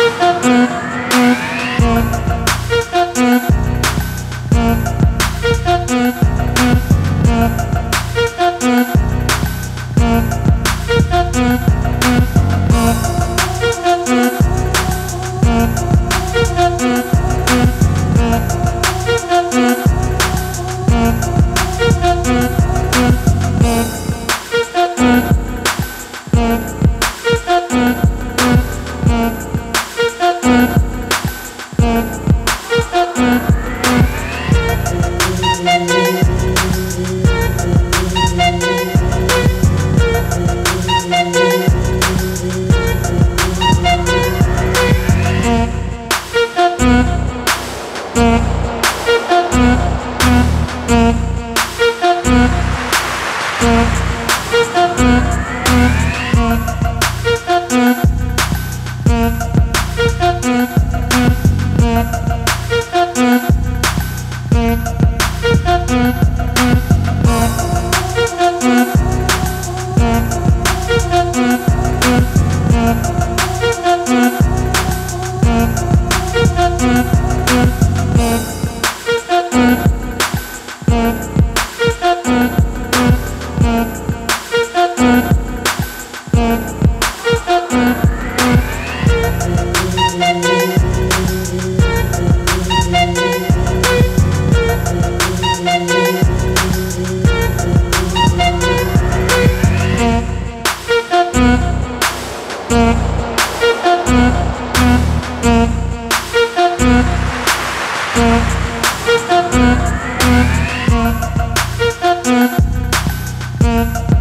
Thank you. Yeah. Thank love.